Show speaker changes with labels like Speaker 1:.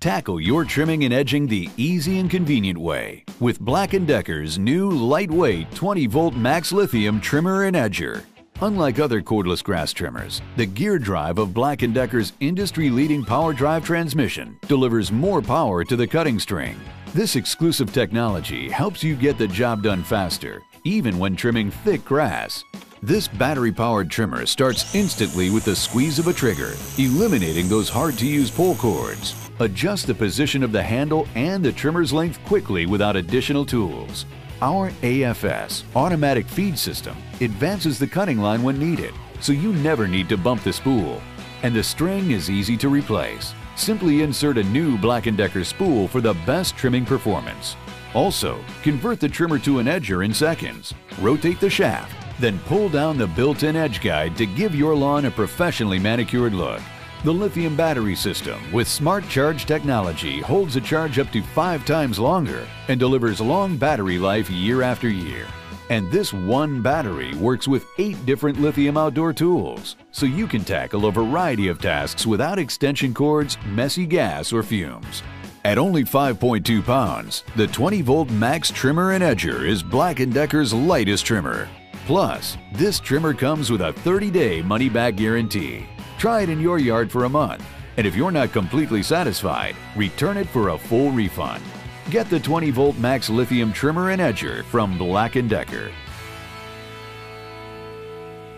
Speaker 1: Tackle your trimming and edging the easy and convenient way with Black & Decker's new lightweight 20-volt max lithium trimmer and edger. Unlike other cordless grass trimmers, the gear drive of Black & Decker's industry-leading power drive transmission delivers more power to the cutting string. This exclusive technology helps you get the job done faster, even when trimming thick grass. This battery-powered trimmer starts instantly with the squeeze of a trigger, eliminating those hard-to-use pull cords. Adjust the position of the handle and the trimmer's length quickly without additional tools. Our AFS, automatic feed system, advances the cutting line when needed, so you never need to bump the spool. And the string is easy to replace. Simply insert a new Black & Decker spool for the best trimming performance. Also, convert the trimmer to an edger in seconds. Rotate the shaft, then pull down the built-in edge guide to give your lawn a professionally manicured look. The lithium battery system with smart charge technology holds a charge up to five times longer and delivers long battery life year after year. And this one battery works with eight different lithium outdoor tools, so you can tackle a variety of tasks without extension cords, messy gas, or fumes. At only 5.2 pounds, the 20-volt max trimmer and edger is Black & Decker's lightest trimmer Plus, this trimmer comes with a 30-day money-back guarantee. Try it in your yard for a month, and if you're not completely satisfied, return it for a full refund. Get the 20-volt max lithium trimmer and edger from Black & Decker.